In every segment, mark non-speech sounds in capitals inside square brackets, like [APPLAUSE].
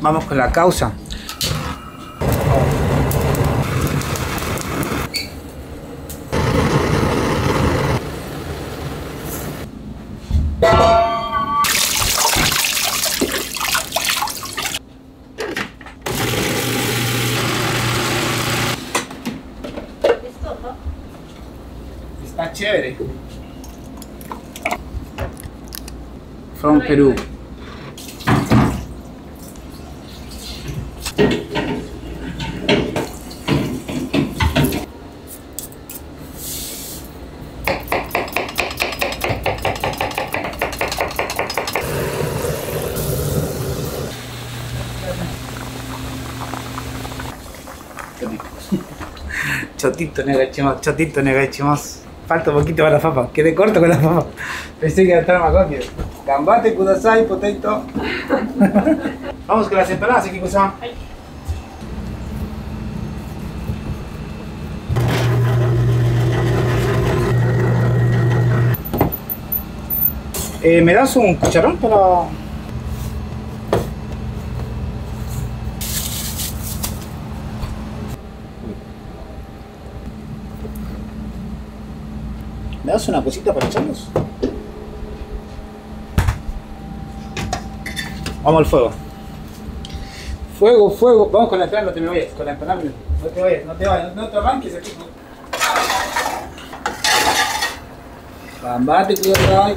Vamos con la causa. Está chévere. From Perú. Chotito negachimos, chotito negachimos. Falta un poquito para la papa, quedé corto con la papa. Pensé que iba a estar más rápido. Gambate, kudasai, potato. [LAUGHS] Vamos con las empanadas, Kiko-san. Eh, ¿Me das un cucharón para...? ¿Me das una cosita para echarlos? Vamos al fuego. Fuego, fuego. Vamos con la empanada, no te me vayas. Con la empanada, no te vayas, no te vayas, no te arranques aquí. Gambate, cuidado.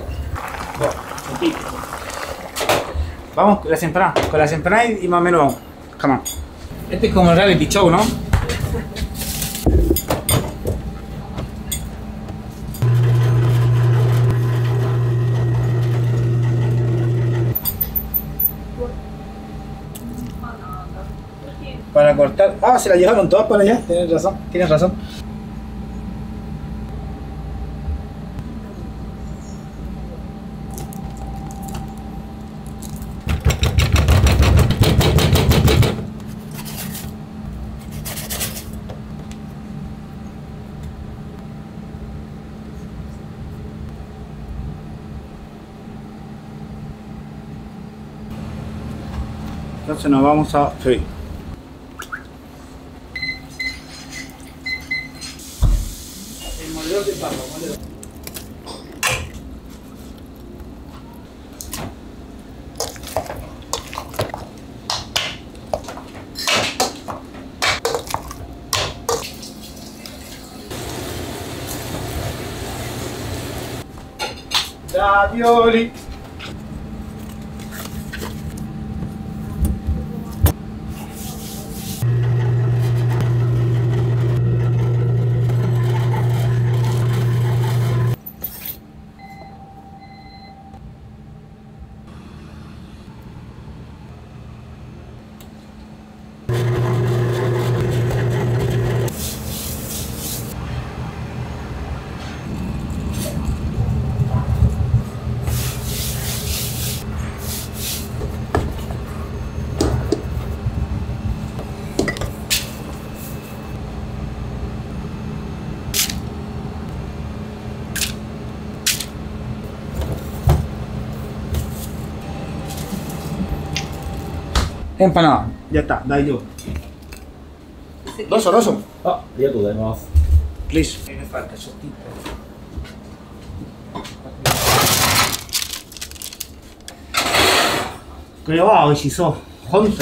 Vamos con las empanadas, con las empanadas y más o menos vamos. Come on. Este es como el reality show, ¿no? Para cortar. Ah, se la llevaron todas para allá. Tienes razón, tienes razón. Entonces nos vamos a freír. El moledor de papa, moledor. Ravioli. Empanada. Ya está, dai yo. Rosso, rosso. あ、ありがとうございます。Please. Me falta sotito. これは美味しそう。本当に。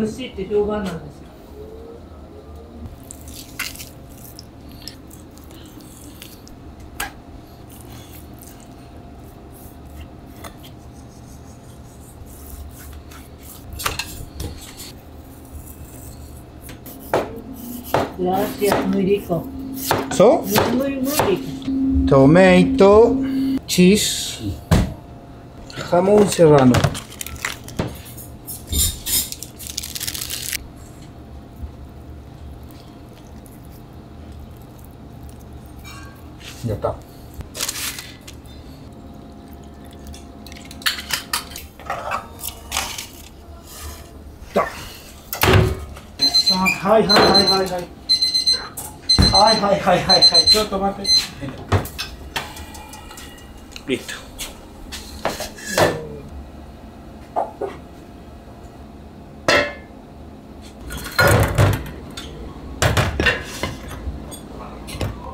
美味しいって評判なんです Gracias, muy rico. So, Muy, muy, muy rico. tomato, cheese, jamón serrano. ちょっと待って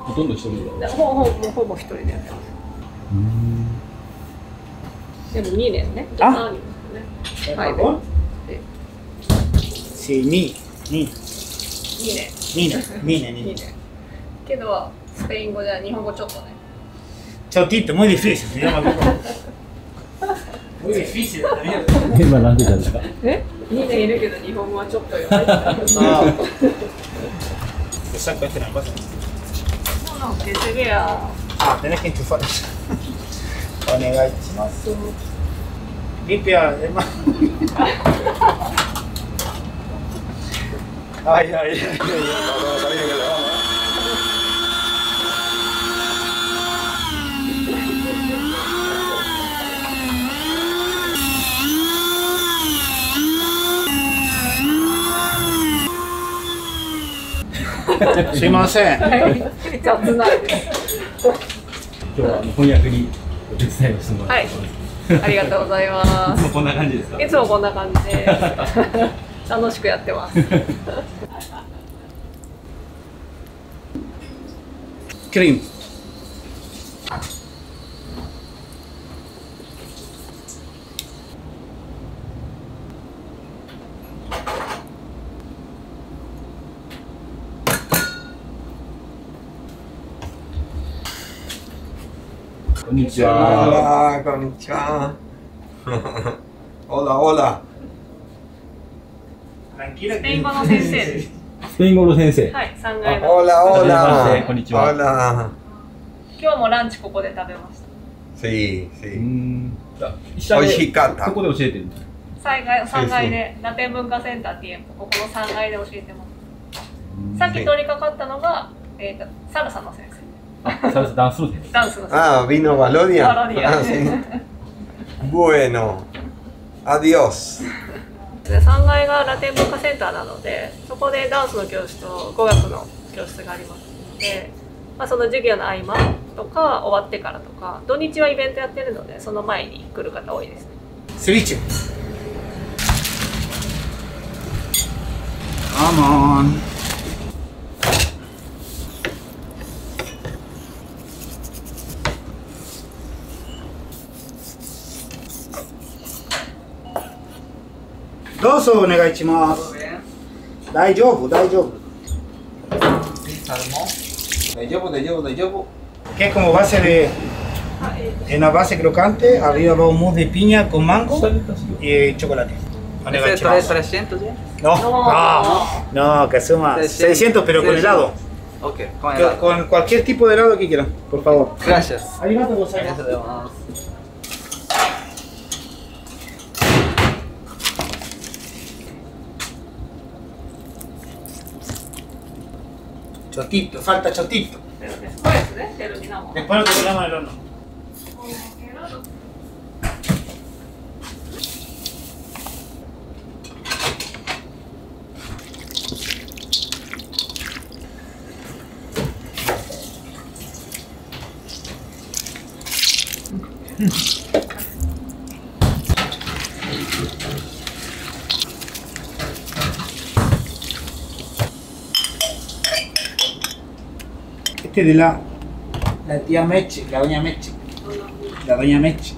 ほとんど一人で。ほぼほぼ一人でやってます。でも二年ね。あ、はい。年二年二年二年年 [LAUGHS] けどスペイン語じゃ日本語ちょっとね。[LAUGHS] お願いします。[LAUGHS] Sumimasen. 雑なんです今日はあの翻訳にお手伝いをしてもらってます。ありがとうございまもうこんな感じですか？すいつもこんな感じで楽しくやってます。[LAUGHS] Cream. Konnichiwa. こんにちは。こんにちは。[LAUGHS] オラオラ。Tranquila. スペイン語の先生です。スペイン語の先生。はい、3階オの。ラオラして。こんにちはオラ。今日もランチここで食べました。Sí, sí. ん。美味しかったここで教えてるんです。3階 ,3 階でラテン文化センターっていうここの3階で教えてます。さっき通りかかったのが、えー、とサルサの先生。あ、サルサダンスの先生。ダンスの先生。Ah, vino. Valodia. Ah, sí. Bueno. Adiós. で3階がラテン文化センターなのでそこでダンスの教室と語学の教室がありますので、まあ、その授業の合間とか終わってからとか土日はイベントやってるのでその前に来る方多いですね Ceviche. Come on. Dos o negai shimasu. Daijoubu, daijoubu. Daijoubu, daijoubu, daijoubu. Que es como base de. En una base crocante, arriba va un mousse de piña con mango y chocolate. ¿Ese trae shimasu. 300 ya? No, no, no, que suma 600 pero con helado. Ok, con Que- helado. Con cualquier tipo de helado que quieran, por favor. Gracias. Arigato gozaimasu. Eso de más. Chotito, falta chotito. Pero después, ¿eh? Te lo Después lo terminamos el horno. Este de la, la tía Meche, la doña Meche. La doña Meche.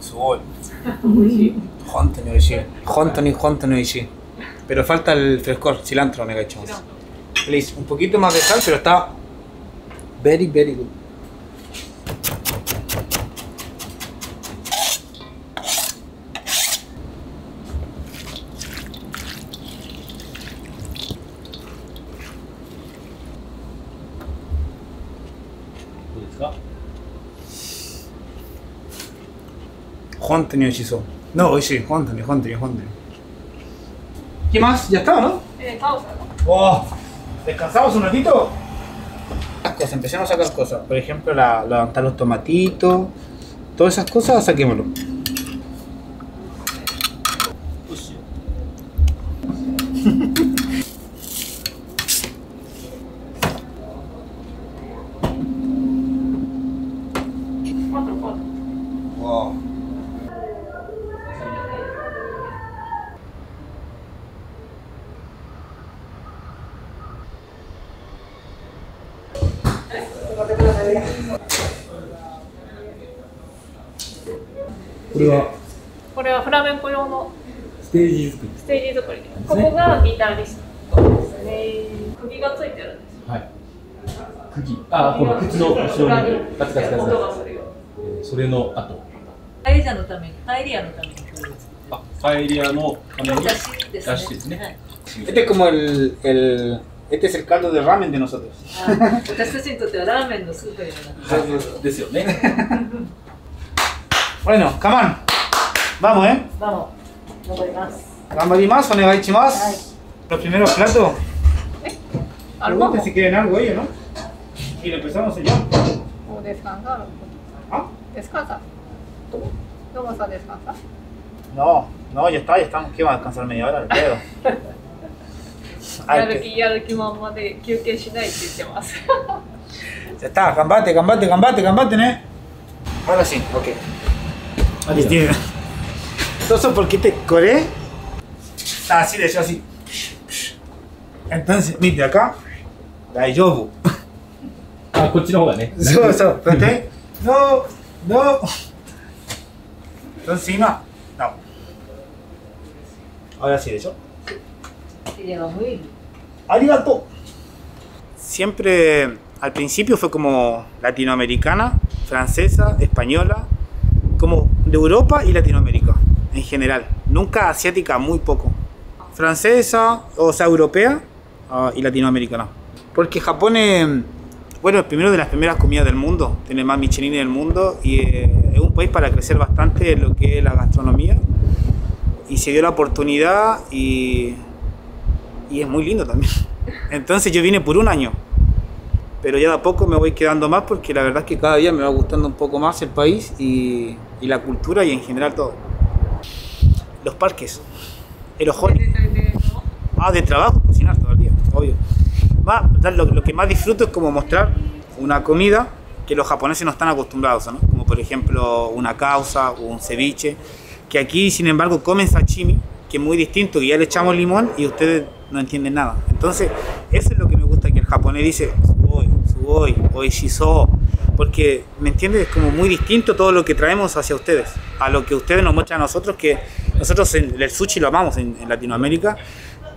Su Honto ni oishi. Honto ni honto ni oishi. Pero falta el frescor, cilantro me. Please, un poquito más de sal, pero está very, very good. Honto ni oishi No, oishi, honto ni, honto ni, honto ni. ¿Qué más? Ya está, ¿no? えー、パウサの Oh, ¿Descansamos un ratito? Las cosas, empecemos a sacar cosas. Por ejemplo, la, levantar los tomatitos. Todas esas cosas, saquémoslo. ージ作りステージ作りここがギタリストですね釘がついてるんですはい釘あこの靴の後ろにガツガツガツ音がガするよツそれの後パエリアのために、パエリアのためにあパエリアのためにだしですね。はい。Este es como el, el. Este es el caldo de ramen de nosotros. あ私たちにとってはラーメンのスープのような。ですよね Bueno, come on. Vamos, ¿eh? どうも、頑張ります。 Gambarimas, onegaishimasu. Ay. Los primeros platos. [LAUGHS] あるもん Pregunten si quieren algo ellos, ¿no? Y lo empezamos ya. もうdescansar ¿Ah? descansa ¿Cómo vas a descansar? No, no, ya está, ya estamos. ¿Qué va a descansar media hora? El pedo. や Ay, る que- 気やる気満々で休憩しないって言ってます Ya está, gambate, gambate, gambate, gambate, ¿eh? Ahora sí, ok. Ahí tiene. Entonces, ¿por qué te coré? Así le echó así. Entonces, mire acá. Daijoubu. Ah, pues por So, ¿eh? espérate. ¿eh? No, no. Entonces, no. No. Ahora sí le echó. Siempre al principio fue como latinoamericana, francesa, española, como de Europa y Latinoamérica en general. Nunca asiática, muy poco. Francesa, o sea, europea ah, y latinoamericana. Porque Japón es, bueno, es primero de las primeras comidas del mundo, tiene más Michelin del mundo y eh, es un país para crecer bastante en lo que es la gastronomía. Y se dio la oportunidad y y es muy lindo también. [LAUGHS] Entonces yo vine por un año, pero ya de a poco me voy quedando más porque la verdad es que cada día me va gustando un poco más el país y, y la cultura y en general todo. Los parques, el ojoni. Ah, de trabajo, cocinar todo el día, obvio. Va, lo, lo que más disfruto es como mostrar una comida que los japoneses no están acostumbrados, ¿no? Como por ejemplo una causa o un ceviche, que aquí sin embargo comen sashimi, que es muy distinto, que ya le echamos limón y ustedes no entienden nada. Entonces, eso es lo que me gusta que el japonés dice, sugoi, sugoi, oishiso, porque, ¿me entiendes? Es como muy distinto todo lo que traemos hacia ustedes, a lo que ustedes nos muestran a nosotros, que nosotros el sushi lo amamos en, en Latinoamérica,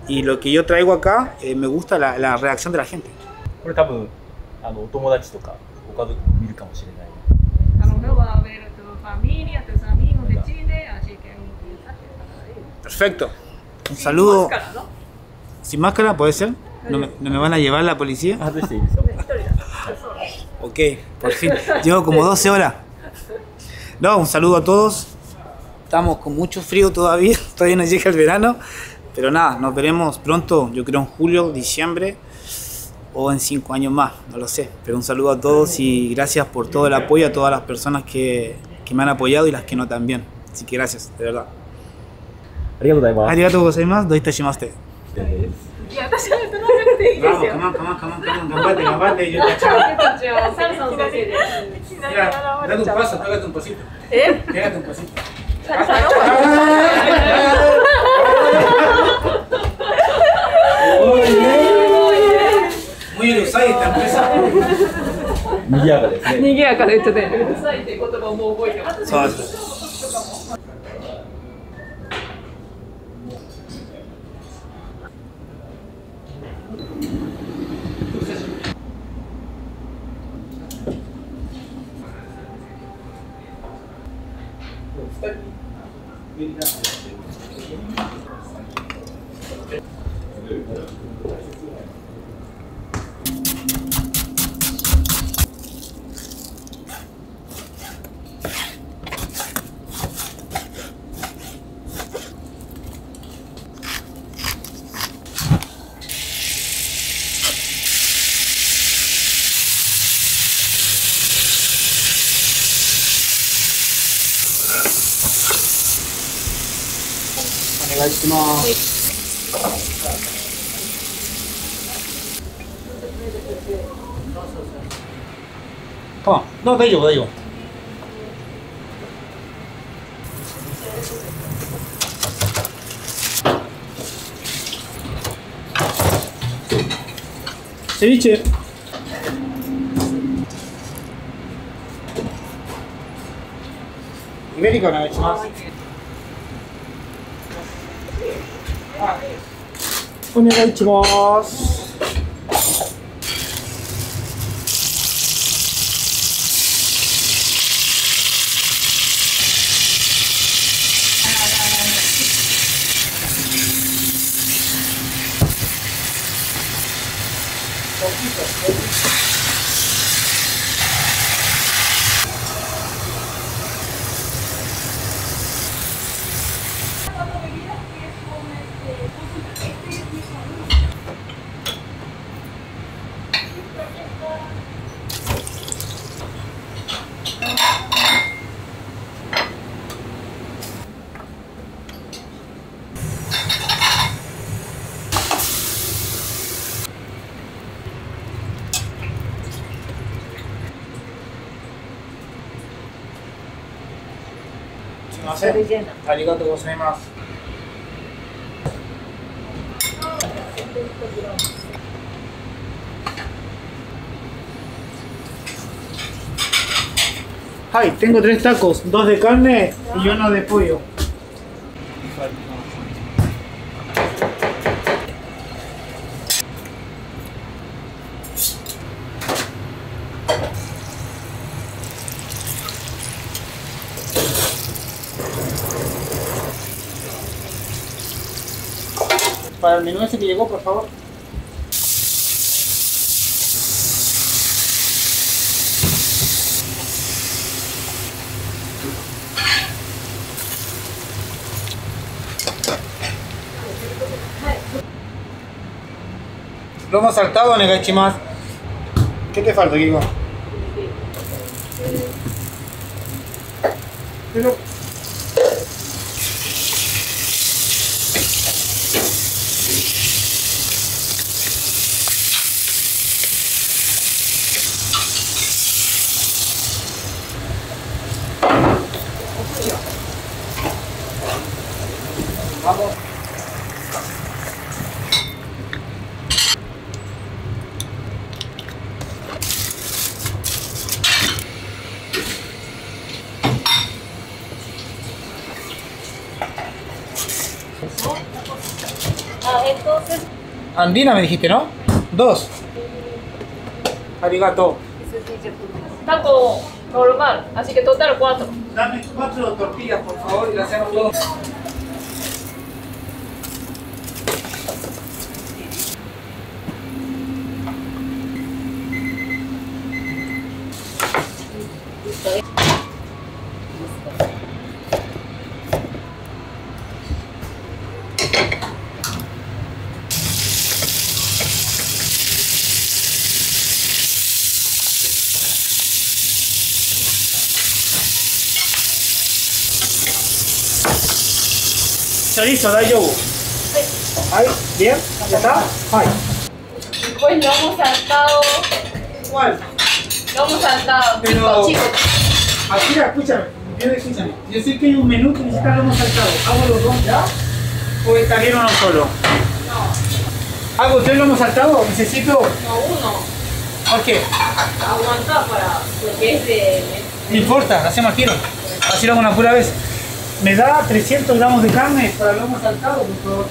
y lo que yo traigo acá, eh, me gusta la, la, reacción de la gente. Perfecto. Un saludo. Sin máscara, ¿no? Sin máscara puede ser. ¿No me, no me van a llevar la policía? [LAUGHS] ok, por fin. Llevo como 12 horas. No, un saludo a todos. Estamos con mucho frío todavía. [LAUGHS] Todavía no llega el verano. Pero nada, nos veremos pronto, yo creo en julio, diciembre o en cinco años más, no lo sé. Pero un saludo a todos y gracias por todo el apoyo a todas las personas que, que me han apoyado y las que no también. Así que gracias, de verdad. Arigato gozaimasu. Arigato gozaimasu, doita shimaste. Vamos, come on, come on, come on, come on, gambate, date un paso, pégate un pasito. 賑やかですね賑やかで言っててうるさいって言葉をもう覚えてますそうです。ます、はい、大丈夫大丈夫セビチェメリカお願いします。お願いします。す [LAUGHS] みありがとうございますはい、tengo tres tacos, dos de carne y uno de pollo. El menú ese que llegó, por favor. Lomo saltado, negachimasu. ¿Qué te falta, Kiko? Pero... Andina me dijiste, ¿no? Dos. Arigato. taco normal, así que total 4. Dame cuatro tortillas, por favor, y las hacemos todo. Chorizo, dayobu. Ahí, bien, ya está. Ahí. Después lomo saltado, ¿Cuál? lomo saltado, Pero- chico, chico. Akira, escúchame, bien, escúchame. Yo sé que hay un menú que necesita lomo saltado. ¿Hago los dos ya? ¿O está bien uno solo? No. ¿Hago tres lomo saltado? Necesito. No, uno. ¿Por qué? Aguanta para, porque es de... No importa, hacemos al tiro. Así lo hago una pura vez. ¿Me da 300 gramos de carne para el lomo saltado, por favor?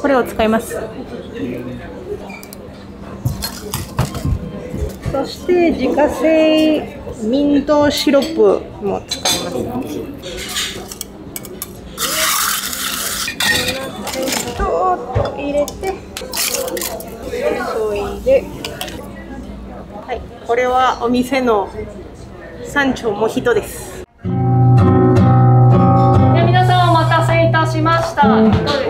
これを使います。そして自家製ミントシロップも使います。ょっと入れて、注いで、はい、これはお店の山頂モヒトです。で皆さんお待たせいたしました。どうです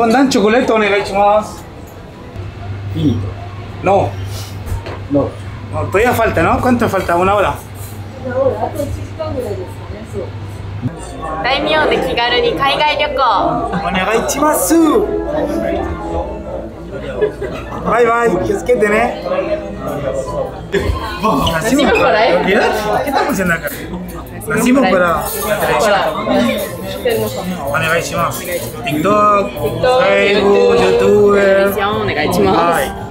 フォチョコレートお願いします。いいノーノーもうとやファルタノーコンファルタオナラダイで気軽に海外旅行。お願いします。バイバイ。気をけてね。ナシムコライしてるのかなお願いします。TikTok、ライブ、YouTube、お願いします。